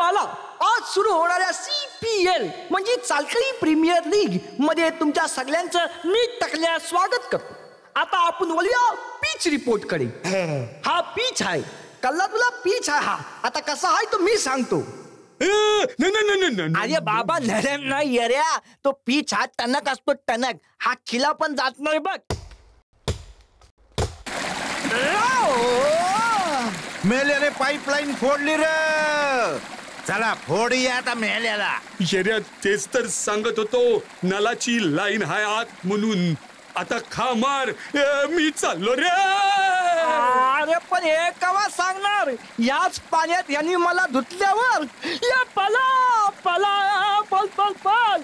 आला आज सुरू होणाऱ्या सी पी एल म्हणजे चालकळी प्रीमियर लीगमध्ये तुमच्या सगळ्यांचं मी टाकल्या स्वागत करतो. आता आपण बोलूया पीच रिपोर्टकडे. हा. पीच आहे. कल्ला तुला पीच आहे हा. आता कसा आहे तो मी सांगतो. अरे बाबा नरम नाही येऱ्या तो पीच हा टणक असतो टणक हा खिला पण जात नाही बघ. मेल्याने पाईपलाईन फोडली र. चला फोडूया आता मेल्याला. येऱ्या तेच तर सांगत होतो नलाची लाईन हाय आत म्हणून. आता खा मार ए, मी चाललो रे. अरे पण हे कवा सांगणार? याच पाण्यात यांनी मला धुतल्यावर. या पला पला पल पल पल.